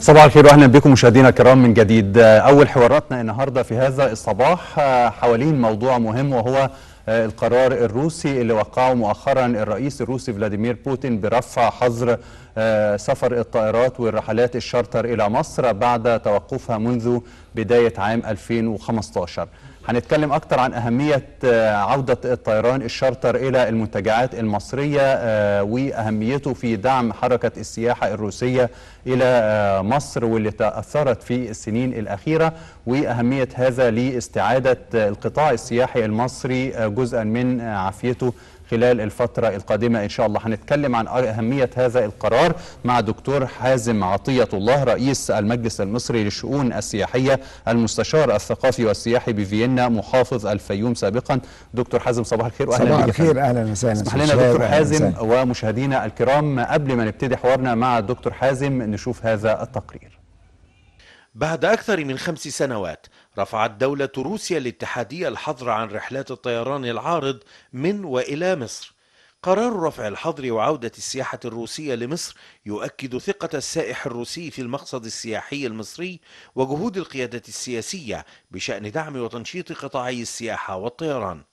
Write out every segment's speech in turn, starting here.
صباح الخير واهلا بكم مشاهدينا الكرام من جديد. اول حواراتنا النهارده في هذا الصباح حوالين موضوع مهم وهو القرار الروسي اللي وقعه مؤخرا الرئيس الروسي فلاديمير بوتين برفع حظر سفر الطائرات والرحلات الشارتر إلى مصر بعد توقفها منذ بداية عام 2015 هنتكلم أكتر عن أهمية عودة الطيران الشارتر إلى المنتجعات المصرية وأهميته في دعم حركة السياحة الروسية إلى مصر واللي تأثرت في السنين الأخيرة وأهمية هذا لاستعادة القطاع السياحي المصري جزءا من عافيته خلال الفترة القادمة إن شاء الله. هنتكلم عن أهمية هذا القرار مع دكتور حازم عطية الله رئيس المجلس المصري للشؤون السياحية المستشار الثقافي والسياحي بفيينا محافظ الفيوم سابقا. دكتور حازم صباح الخير وأهلا صباح الخير أهلا وسهلا. اسمح لنا دكتور حازم ومشاهدينا الكرام قبل ما نبتدي حوارنا مع الدكتور حازم نشوف هذا التقرير. بعد أكثر من خمس سنوات رفعت دولة روسيا الاتحادية الحظر عن رحلات الطيران العارض من وإلى مصر. قرار رفع الحظر وعودة السياحة الروسية لمصر يؤكد ثقة السائح الروسي في المقصد السياحي المصري وجهود القيادة السياسية بشأن دعم وتنشيط قطاعي السياحة والطيران.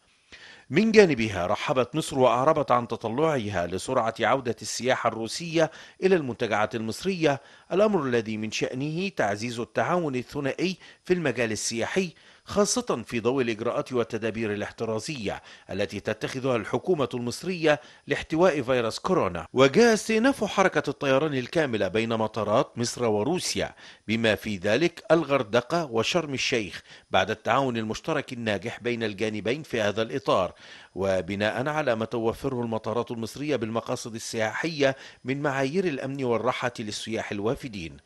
من جانبها رحبت مصر وأعربت عن تطلعها لسرعة عودة السياحة الروسية إلى المنتجعات المصرية. الأمر الذي من شأنه تعزيز التعاون الثنائي في المجال السياحي خاصة في ضوء الإجراءات والتدابير الاحترازية التي تتخذها الحكومة المصرية لاحتواء فيروس كورونا. وجاء استئناف حركة الطيران الكاملة بين مطارات مصر وروسيا بما في ذلك الغردقة وشرم الشيخ بعد التعاون المشترك الناجح بين الجانبين في هذا الإطار. وبناء على ما توفره المطارات المصرية بالمقاصد السياحية من معايير الأمن والراحة للسياح الوافدين.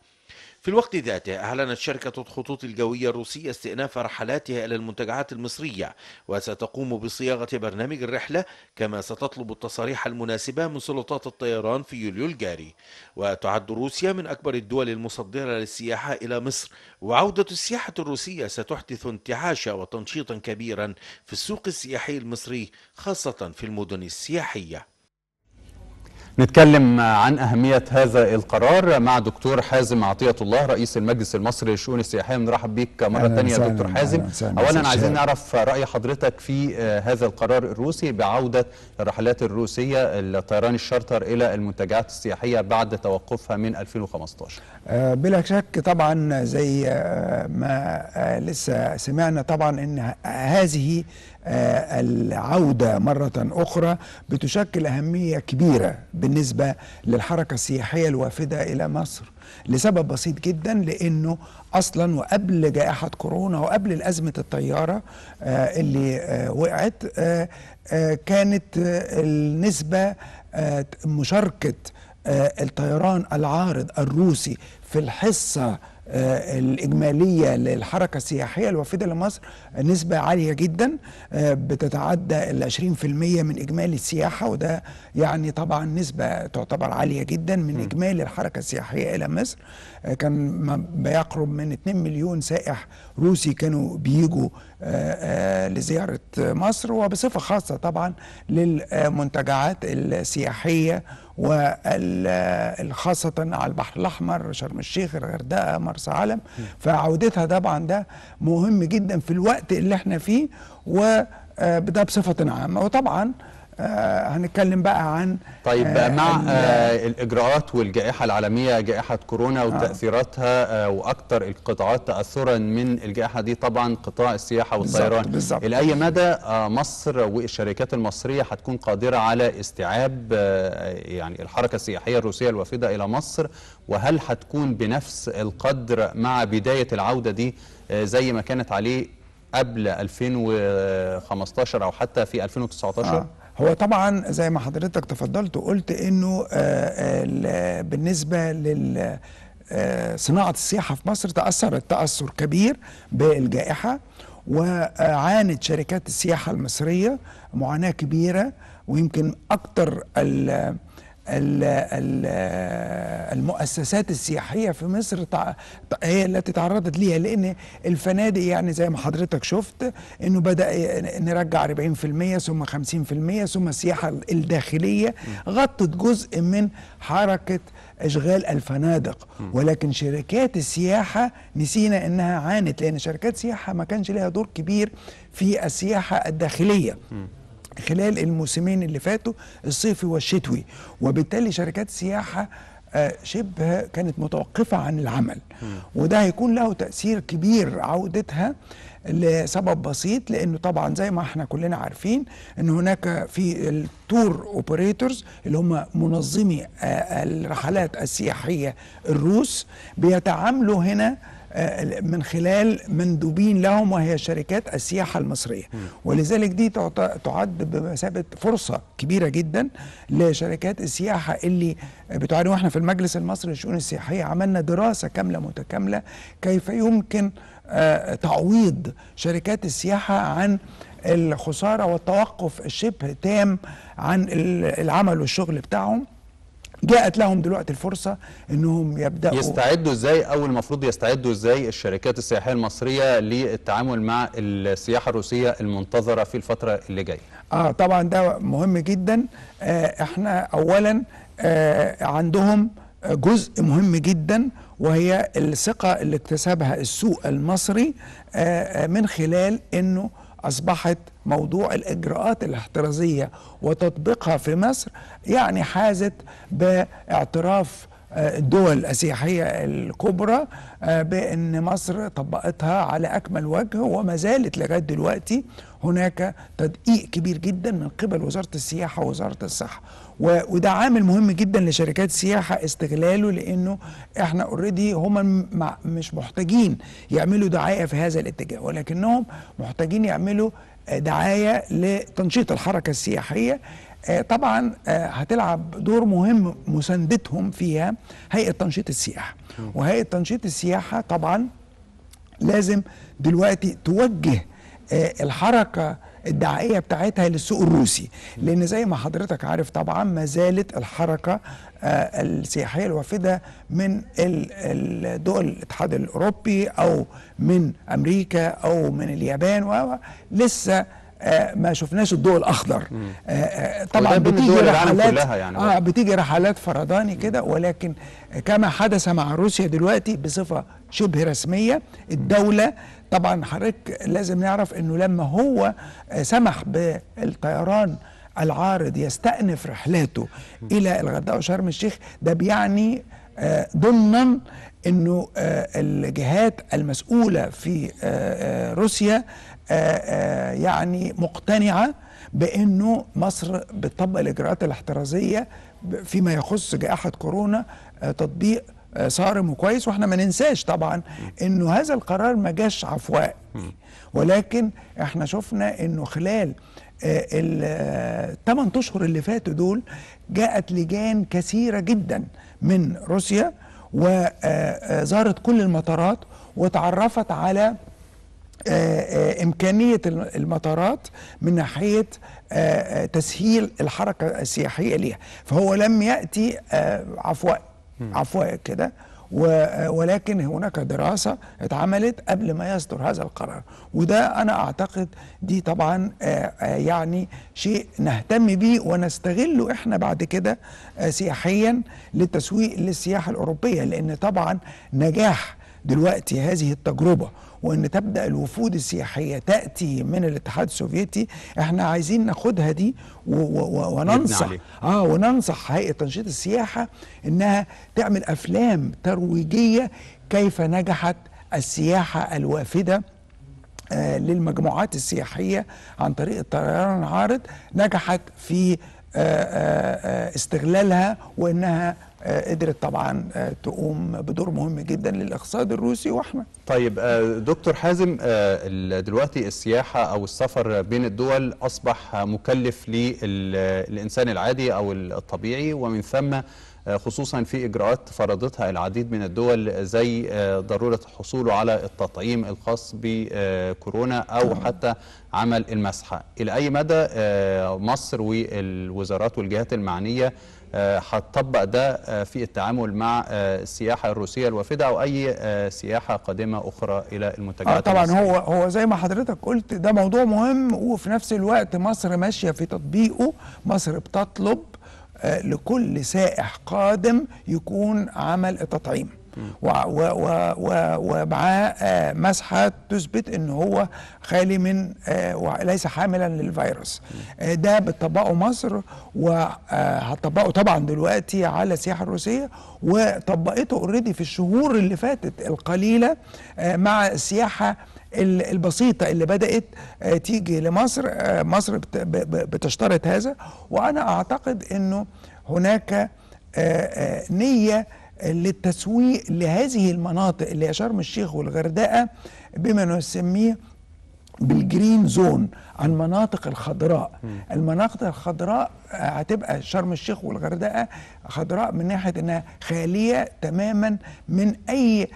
في الوقت ذاته أعلنت شركة الخطوط الجوية الروسية استئناف رحلاتها إلى المنتجعات المصرية وستقوم بصياغة برنامج الرحلة كما ستطلب التصاريح المناسبة من سلطات الطيران في يوليو الجاري. وتعد روسيا من أكبر الدول المصدرة للسياحة إلى مصر. وعودة السياحة الروسية ستحدث انتعاشا وتنشيطا كبيرا في السوق السياحي المصري خاصة في المدن السياحية. نتكلم عن أهمية هذا القرار مع دكتور حازم عطية الله رئيس المجلس المصري للشؤون السياحية. بنرحب بيك مرة ثانية دكتور حازم. أولا عايزين نعرف رأي حضرتك في هذا القرار الروسي بعودة الرحلات الروسية الطيران الشارتر إلى المنتجعات السياحية بعد توقفها من 2015 بلا شك طبعا زي ما لسه سمعنا طبعا إن هذه العودة مرة أخرى بتشكل أهمية كبيرة بالنسبة للحركة السياحية الوافدة إلى مصر لسبب بسيط جدا لأنه أصلا وقبل جائحة كورونا وقبل أزمة الطيارة اللي وقعت كانت النسبة مشاركة الطيران العارض الروسي في الحصة الإجمالية للحركة السياحية الوافدة لمصر نسبة عالية جدا بتتعدى ال 20% من إجمالي السياحة وده يعني طبعا نسبة تعتبر عالية جدا من إجمالي الحركة السياحية إلى مصر. كان بيقرب من 2 مليون سائح روسي كانوا بيجوا لزيارة مصر وبصفة خاصة طبعا للمنتجعات السياحية وخاصة على البحر الأحمر شرم الشيخ الغردقة مرسى علم. فعودتها طبعا ده مهم جدا في الوقت اللي إحنا فيه وده بصفة عامة. وطبعا آه هنتكلم بقى عن طيب آه مع آه الإجراءات والجائحة العالمية جائحة كورونا وتأثيراتها آه وأكثر القطاعات تاثرا من الجائحة دي طبعا قطاع السياحة والطيران. إلى أي مدى آه مصر والشركات المصرية هتكون قادرة على استيعاب آه يعني الحركة السياحية الروسية الوافدة إلى مصر؟ وهل هتكون بنفس القدر مع بداية العودة دي آه زي ما كانت عليه قبل 2015 أو حتى في 2019 آه. هو طبعا زي ما حضرتك تفضلت وقلت إنه آه بالنسبة لل صناعة السياحة في مصر تاثرت تاثر كبير بالجائحة وعانت شركات السياحة المصرية معاناة كبيرة ويمكن أكثر المؤسسات السياحية في مصر هي التي تعرضت ليها لأن الفنادق يعني زي ما حضرتك شفت أنه بدأ نرجع 40% ثم 50% ثم السياحة الداخلية غطت جزء من حركة إشغال الفنادق. ولكن شركات السياحة نسينا أنها عانت لأن شركات السياحة ما كانش لها دور كبير في السياحة الداخلية. خلال الموسمين اللي فاتوا الصيفي والشتوي. وبالتالي شركات السياحة آه، شبه كانت متوقفة عن العمل. وده هيكون له تأثير كبير عودتها لسبب بسيط لأنه طبعا زي ما إحنا كلنا عارفين إن هناك في ال tour operators اللي هم منظمي آه، الرحلات السياحية الروس بيتعاملوا هنا من خلال مندوبين لهم وهي شركات السياحة المصرية. ولذلك دي تعد بمثابة فرصة كبيرة جدا لشركات السياحة اللي بتعاني. وإحنا في المجلس المصري للشؤون السياحية عملنا دراسة كاملة متكاملة كيف يمكن آه، تعويض شركات السياحة عن الخسارة والتوقف الشبه تام عن ال- العمل والشغل بتاعهم. جاءت لهم دلوقتي الفرصة إنهم يبدأوا. يستعدوا إزاي؟ أو المفروض يستعدوا إزاي الشركات السياحية المصرية للتعامل مع السياحة الروسية المنتظرة في الفترة اللي جاية؟ آه طبعا ده مهم جدا. آه إحنا اولا آه عندهم جزء مهم جدا وهي الثقة اللي اكتسبها السوق المصري آه آه، من خلال إنه أصبحت موضوع الإجراءات الاحترازية وتطبيقها في مصر يعني حازت باعتراف آه، الدول السياحية الكبرى آه، بأن مصر طبقتها على أكمل وجه وما زالت لغاية دلوقتي هناك تدقيق كبير جدا من قبل وزارة السياحة ووزارة الصحة. وده عامل مهم جدا لشركات السياحة استغلاله لأنه إحنا اوريدي هم مع- مش محتاجين يعملوا دعاية في هذا الاتجاه ولكنهم محتاجين يعملوا آه، دعاية لتنشيط الحركة السياحية. آه، طبعا آه، هتلعب دور مهم مساندتهم فيها هيئة تنشيط السياحة. وهيئة تنشيط السياحة طبعا لازم دلوقتي توجه الحركة الدعائيه بتاعتها للسوق الروسي. لأن زي ما حضرتك عارف طبعا ما زالت الحركة آه، السياحية الوافدة من دول الاتحاد الأوروبي أو من أمريكا أو من اليابان لسه ما شفناش الضوء الأخضر. آه، آه، طبعا بتيجي رحلات يعني. آه بتيجي رحلات فرداني كده ولكن كما حدث مع روسيا دلوقتي بصفة شبه رسمية الدولة طبعا حضرتك لازم نعرف إنه لما هو آه، سمح بالطيران العارض يستأنف رحلاته إلى الغردقة وشرم الشيخ ده بيعني آه، ضمنا إنه آه، الجهات المسؤولة في آه، آه، روسيا آه، آه، يعني مقتنعة بأنه مصر بتطبق الإجراءات الاحترازية فيما يخص جائحة كورونا آه، تطبيق آه، صارم وكويس. وإحنا ما ننساش طبعا إنه هذا القرار ما جاش عفوائي ولكن إحنا شفنا إنه خلال الثمان أشهر اللي فاتوا دول جاءت لجان كثيرة جدا من روسيا وزارت كل المطارات وتعرفت على آه، آه، إمكانية الم- المطارات من ناحية آه، آه، تسهيل الحركة السياحية ليها. فهو لم يأتي آه، عفوائي عفوائي كده آه، ولكن هناك دراسة اتعملت قبل ما يصدر هذا القرار. وده أنا أعتقد دي طبعا آه، آه، يعني شيء نهتم بيه ونستغله إحنا بعد كده آه، سياحيا للتسويق للسياحة الأوروبية. لأن طبعا نجاح دلوقتي هذه التجربة وإن تبدأ الوفود السياحية تأتي من الاتحاد السوفيتي إحنا عايزين ناخدها دي و- و- و- وننصح. آه وننصح هيئة تنشيط السياحة إنها تعمل أفلام ترويجية كيف نجحت السياحة الوافدة آه، للمجموعات السياحية عن طريق الطيران العارض نجحت في استغلالها وإنها آه، قدرت طبعا آه، تقوم بدور مهم جدا للاقتصاد الروسي وإحنا طيب آه، دكتور حازم آه، دلوقتي السياحة أو السفر بين الدول أصبح مكلف للإنسان العادي أو الطبيعي ومن ثم آه، خصوصا في إجراءات فرضتها العديد من الدول زي آه، ضرورة حصوله على التطعيم الخاص بكورونا أو حتى عمل المسحة إلى أي مدى آه، مصر والوزارات والجهات المعنية آه، هتطبق ده آه، في التعامل مع آه، السياحة الروسية الوافدة أو أي آه، سياحة قادمة أخرى إلى المنتجعات آه طبعا المصرية؟ هو هو زي ما حضرتك قلت ده موضوع مهم وفي نفس الوقت مصر ماشية في تطبيقه. مصر بتطلب آه لكل سائح قادم يكون عمل التطعيم. ومعاه آه، مسحة تثبت إن هو خالي من آه، وليس حاملا للفيروس. آه، ده بتطبقه مصر وهتطبقه طبعا دلوقتي على السياحة الروسية وطبقته اوريدي في الشهور اللي فاتت القليلة مع السياحة ال- البسيطة اللي بدأت تيجي لمصر. مصر بتشترط هذا. وأنا أعتقد أنه هناك نية للتسويق لهذه المناطق اللي هي شرم الشيخ والغردقة بما نسميه بالجرين زون المناطق الخضراء. المناطق الخضراء آه، هتبقى شرم الشيخ والغردقة خضراء من ناحية إنها خالية تماما من أي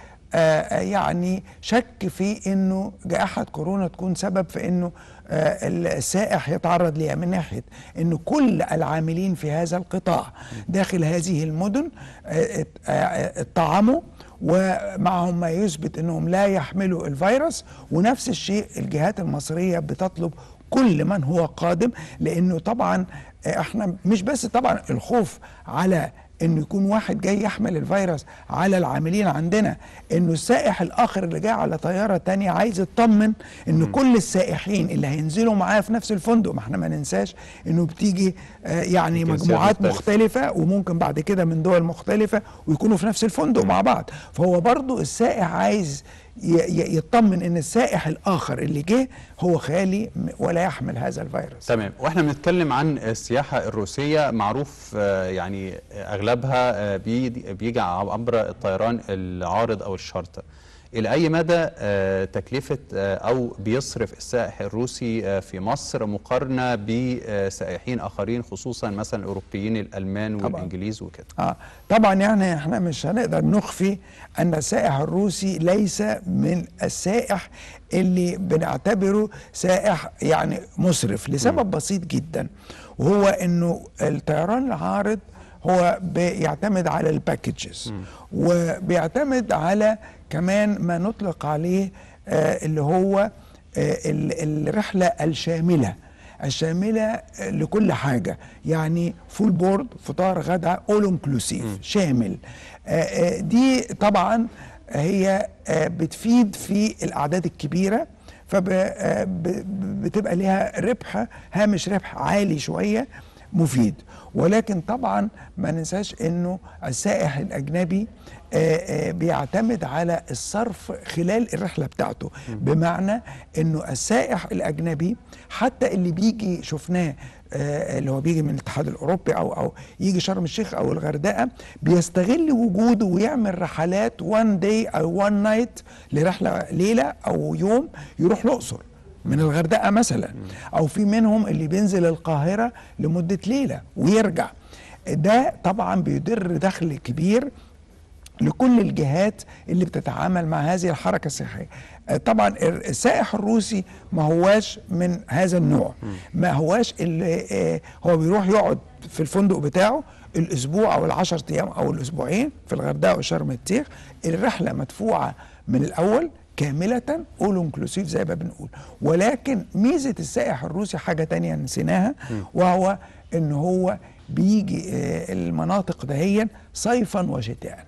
يعني شك في إنه جائحة كورونا تكون سبب في إنه آه، السائح يتعرض ليها. من ناحية انه كل العاملين في هذا القطاع داخل هذه المدن آه، آه، اتطعموا ومعهم ما يثبت إنهم لا يحملوا الفيروس. ونفس الشيء الجهات المصرية بتطلب كل من هو قادم لإنه طبعا إحنا مش بس طبعا الخوف على انه يكون واحد جاي يحمل الفيروس على العاملين عندنا إنه السائح الآخر اللي جاي على طيارة تانية عايز يطمن إن كل السائحين اللي هينزلوا معاه في نفس الفندق ما إحنا ما ننساش إنه بتيجي آه، يعني مجموعات مختلفة. مختلفة وممكن بعد كده من دول مختلفة ويكونوا في نفس الفندق مع بعض فهو برضو السائح عايز يطمن إن السائح الآخر اللي جه هو خالي ولا يحمل هذا الفيروس. تمام. وإحنا بنتكلم عن السياحة الروسية معروف آه، يعني أغلبها آه، بيجي عبر الطيران العارض أو الشارتر إلى أي مدى آه، تكلفة آه، أو بيصرف السائح الروسي آه، في مصر مقارنة بسائحين آخرين خصوصا مثلا الأوروبيين الألمان طبعاً. والإنجليز وكده آه طبعا يعني إحنا مش هنقدر نخفي أن السائح الروسي ليس من السائح اللي بنعتبره سائح يعني مسرف لسبب بسيط جدا وهو إنه الطيران العارض هو بيعتمد على ال packages وبيعتمد على كمان ما نطلق عليه آه اللي هو آه ال- الرحلة الشاملة. الشاملة لكل حاجة. يعني full board فطار غدا all inclusive شامل. آه، دي طبعا هي آه، بتفيد في الأعداد الكبيرة. فبتبقى ليها ربح هامش ربح عالي شوية. مفيد. ولكن طبعا ما ننساش إنه السائح الأجنبي آه، آه، بيعتمد على الصرف خلال الرحلة بتاعته. بمعنى إنه السائح الأجنبي حتى اللي بيجي شفناه آه، اللي هو بيجي من الاتحاد الأوروبي أو أو يجي شرم الشيخ أو الغردقة بيستغل وجوده ويعمل رحلات one day أو one night لرحلة ليلة أو يوم يروح الأقصر. من الغردقة مثلا أو في منهم اللي بينزل القاهرة لمدة ليلة ويرجع. ده طبعا بيدر دخل كبير لكل الجهات اللي بتتعامل مع هذه الحركة السياحية. آه، طبعا ال- السائح الروسي ما هواش من هذا النوع. ما هواش اللي آه، هو بيروح يقعد في الفندق بتاعه الأسبوع أو العشر أيام أو الأسبوعين في الغردقة وشرم الشيخ. الرحلة مدفوعة من الأول كاملة اول انكلوسيف زي ما بنقول. ولكن ميزة السائح الروسي حاجة تانية نسيناها وهو إن هو بيجي آه، المناطق دهيا صيفا وشتاء.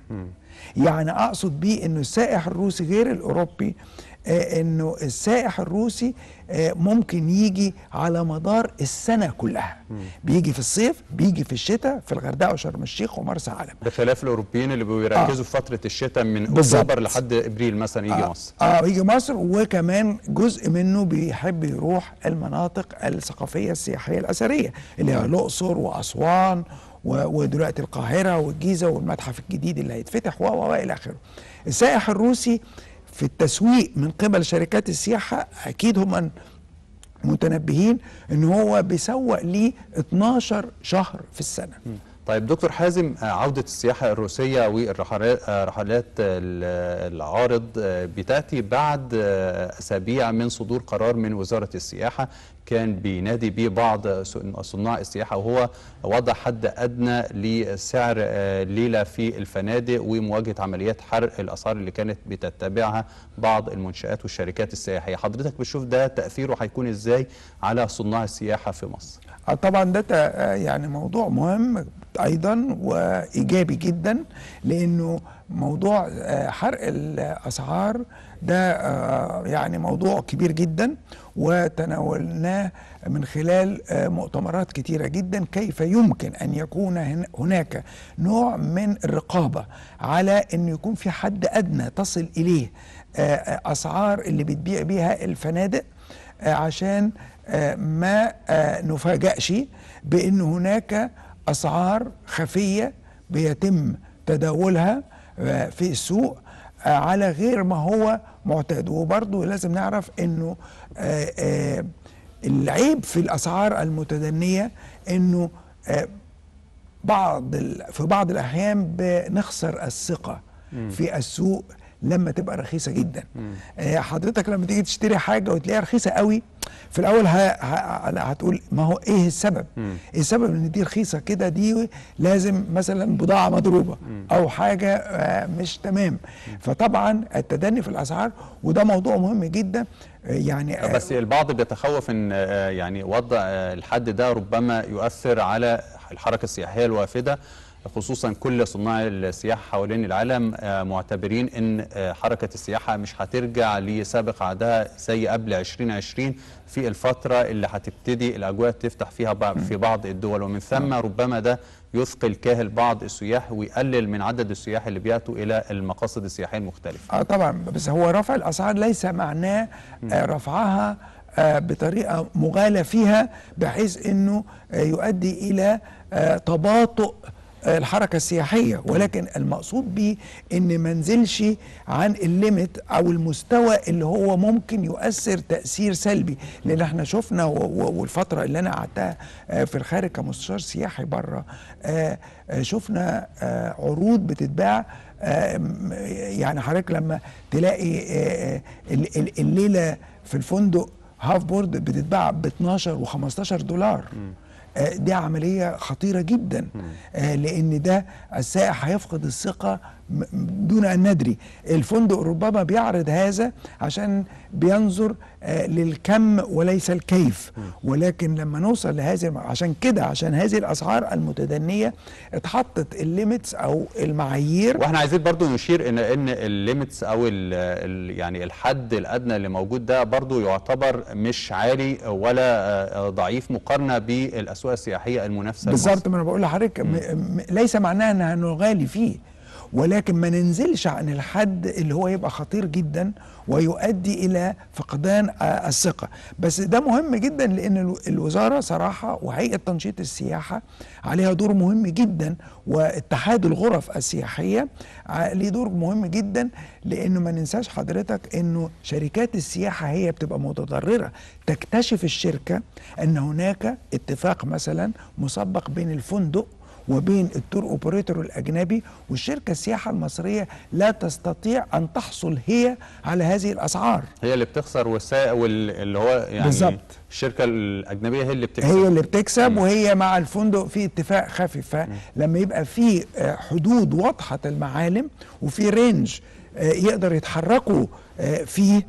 يعني أقصد بيه انه السائح الروسي غير الأوروبي إنه السائح الروسي آه، ممكن يجي على مدار السنة كلها. بيجي في الصيف بيجي في الشتاء في الغردقة وشرم الشيخ ومرسى علم. بخلاف الأوروبيين اللي بيركزوا في فترة الشتاء من. أكتوبر لحد إبريل مثلا يجي آه. مصر. آه يجي مصر وكمان جزء منه بيحب يروح المناطق الثقافية السياحية الأثرية اللي هي الأقصر وأسوان ودلوقتي القاهرة والجيزة والمتحف الجديد اللي هيتفتح و و إلى آخره. السائح الروسي في التسويق من قبل شركات السياحة أكيد هم متنبهين إن هو بيسوق ليه 12 شهر في السنة. طيب دكتور حازم آه، عودة السياحة الروسية والرحلات آه، العارض آه، بتأتي بعد أسابيع من صدور قرار من وزارة السياحة. كان بينادي به بعض صن- صناع السياحة وهو وضع حد أدنى لسعر ليلة في الفنادق ومواجهة عمليات حرق الأسعار اللي كانت بتتبعها بعض المنشآت والشركات السياحية. حضرتك بتشوف ده تأثيره هيكون إزاي على صناع السياحة في مصر؟ طبعا ده يعني موضوع مهم أيضا وإيجابي جدا لأنه موضوع آه، حرق الأسعار ده آه، يعني موضوع كبير جدا وتناولناه من خلال آه، مؤتمرات كتيرة جدا كيف يمكن أن يكون هن- هناك نوع من الرقابة على أن يكون في حد أدنى تصل إليه آه، أسعار اللي بتبيع بيها الفنادق عشان ما نفاجأش بأن هناك أسعار خفية بيتم تداولها آه، في السوق آه، على غير ما هو معتاد وبرضه لازم نعرف أنه آه، العيب في الأسعار المتدنية أنه بعض. في بعض الأحيان بنخسر الثقة في السوق لما تبقى رخيصة جدا. آه، حضرتك لما تيجي تشتري حاجة وتلاقيها رخيصة قوي في الأول ه... ه... هتقول ما هو إيه السبب؟ إيه السبب إن دي رخيصة كده دي لازم مثلا بضاعة مضروبة أو حاجة آه، مش تمام. فطبعا التدني في الأسعار وده موضوع مهم جدا. آه، يعني بس البعض بيتخوف إن يعني وضع الحد ده ربما يؤثر على الحركة السياحية الوافدة. خصوصا كل صناع السياحة حوالين العالم آه، معتبرين إن آه، حركة السياحة مش هترجع لسابق عهدها زي قبل 2020 في الفترة اللي هتبتدي الأجواء تفتح فيها في بعض الدول. ومن ثم ربما ده يثقل كاهل بعض السياح ويقلل من عدد السياح اللي بيأتوا إلى المقاصد السياحية المختلفة. آه طبعا. بس هو رفع الأسعار ليس معناه آه رفعها آه بطريقة مغالى فيها بحيث إنه آه يؤدي إلى آه تباطؤ الحركة السياحية ولكن المقصود به إن ما نزلش عن الليمت أو المستوى اللي هو ممكن يؤثر تأثير سلبي. لأن إحنا شفنا و- و- والفترة اللي أنا قعدتها آه في الخارج كمستشار سياحي بره آه آه شفنا عروض بتتباع م- يعني حضرتك لما تلاقي ال- ال- الليلة في الفندق half board بتتباع ب 12 و15 دولار. آه، دي عملية خطيرة جدا. آه، لأن ده السائح هيفقد الثقة دون أن ندري. الفندق ربما بيعرض هذا عشان بينظر آه، للكم وليس الكيف. ولكن لما نوصل لهذه عشان كده عشان هذه الأسعار المتدنية اتحطت ال limits أو المعايير. وإحنا عايزين برضو نشير ان إن ال limits أو ال ال يعني الحد الأدنى اللي موجود ده برضو يعتبر مش عالي ولا آه، ضعيف مقارنة بالأسواق السياحية المنافسة بالظبط ما أنا بقول لحضرتك ليس معناها ان هنغالي فيه. ولكن ما ننزلش عن الحد اللي هو يبقى خطير جدا ويؤدي إلى فقدان الثقة. بس ده مهم جدا لأن الو- الوزارة صراحة وهيئة تنشيط السياحة عليها دور مهم جدا واتحاد الغرف السياحية ليه دور مهم جدا لأنه ما ننساش حضرتك إنه شركات السياحة هي بتبقى متضررة. تكتشف الشركة أن هناك اتفاق مثلا مسبق بين الفندق وبين ال tour operator الأجنبي والشركة السياحة المصرية لا تستطيع أن تحصل هي على هذه الأسعار. هي اللي بتخسر والسائق واللي هو يعني بالظبط. الشركة الأجنبية هي اللي بتكسب. هي اللي بتكسب وهي مع الفندق في اتفاق خفي فلما يبقى في آه، حدود واضحة المعالم وفي رينج آه، يقدر يتحركوا آه، فيه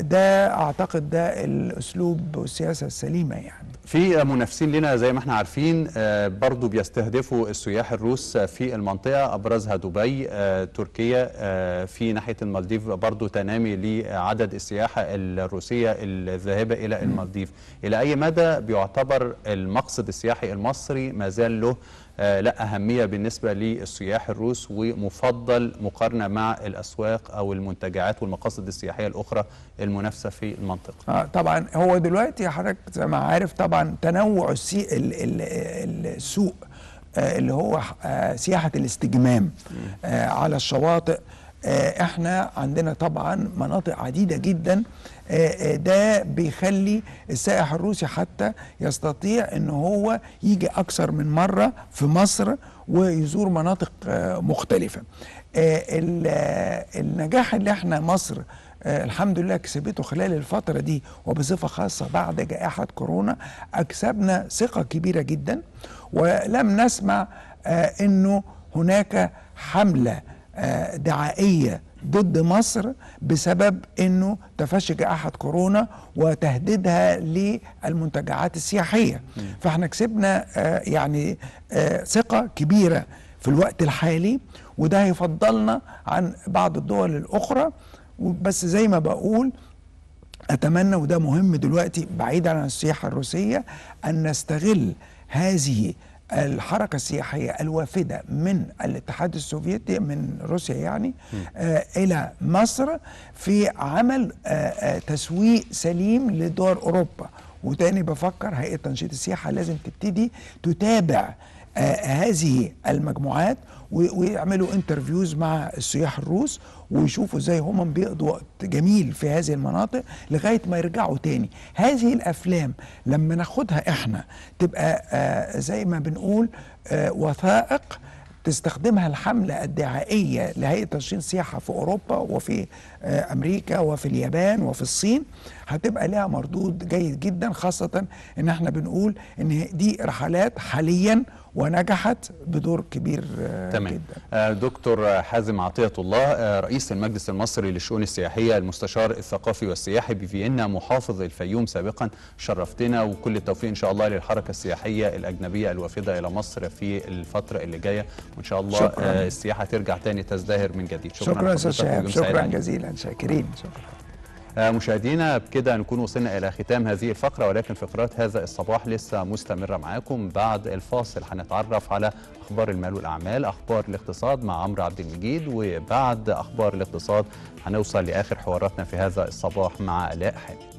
ده أعتقد ده الأسلوب والسياسة السليمة يعني. في منافسين لنا زي ما إحنا عارفين آه، برضو بيستهدفوا السياح الروس في المنطقة أبرزها دبي آه، تركيا آه، في ناحية المالديف برضو تنامي لعدد السياحة الروسية الذاهبة إلى المالديف. إلى أي مدى؟ بيعتبر المقصد السياحي المصري ما زال له آه، لا أهمية بالنسبة للسياح الروس ومفضل مقارنة مع الأسواق أو المنتجعات والمقاصد السياحية الأخرى المنافسة في المنطقة. آه طبعا هو دلوقتي حضرتك زي ما عارف طبعا تنوع السي ال ال السوق آه اللي هو آه سياحة الاستجمام آه على الشواطئ آه، إحنا عندنا طبعا مناطق عديدة جدا. آه، آه، ده بيخلي السائح الروسي حتى يستطيع إن هو يجي أكثر من مرة في مصر ويزور مناطق آه، مختلفة. آه، ال- آه، النجاح اللي إحنا مصر آه، الحمد لله كسبته خلال الفترة دي وبصفة خاصة بعد جائحة كورونا أكسبنا ثقة كبيرة جدا. ولم نسمع آه، أنه هناك حملة آه، دعائية ضد مصر بسبب أنه تفشي جائحة كورونا وتهديدها للمنتجعات السياحية. فإحنا كسبنا آه، يعني آه، ثقة كبيرة في الوقت الحالي وده هيفضلنا عن بعض الدول الأخرى. بس زي ما بقول أتمنى وده مهم دلوقتي بعيدا عن السياحة الروسية أن نستغل هذه الحركة السياحية الوافدة من الاتحاد السوفيتي من روسيا يعني آه إلى مصر في عمل آه آه تسويق سليم لدول أوروبا. وتاني بفكر هيئة تنشيط السياحة لازم تبتدي تتابع هذه المجموعات ويعملوا انترفيوز مع السياح الروس ويشوفوا إزاي هم بيقضوا وقت جميل في هذه المناطق لغاية ما يرجعوا تاني. هذه الأفلام لما ناخدها إحنا تبقى آه زي ما بنقول آه وثائق تستخدمها الحملة الدعائية لهيئة تنشيط السياحة في أوروبا وفي آه، أمريكا وفي اليابان وفي الصين. هتبقى لها مردود جيد جدا خاصة إن إحنا بنقول إن دي رحلات حاليا ونجحت بدور كبير آه، تمام. جدا. آه، دكتور حازم عطية الله آه، رئيس المجلس المصري للشؤون السياحية المستشار الثقافي والسياحي بفيينا محافظ الفيوم سابقا. شرفتنا وكل التوفيق إن شاء الله للحركة السياحية الأجنبية الوافدة إلى مصر في الفترة اللي جاية. وإن شاء الله شكراً. السياحة ترجع تاني تزدهر من جديد. شكرا سعيد شكرا عليك. جزيلا. شاكرين. شكرا. مشاهدينا بكده نكون وصلنا إلى ختام هذه الفقرة ولكن فقرات هذا الصباح لسه مستمرة معاكم. بعد الفاصل هنتعرف على أخبار المال والأعمال أخبار الاقتصاد مع عمرو عبد المجيد وبعد أخبار الاقتصاد هنوصل لآخر حواراتنا في هذا الصباح مع آلاء حامد.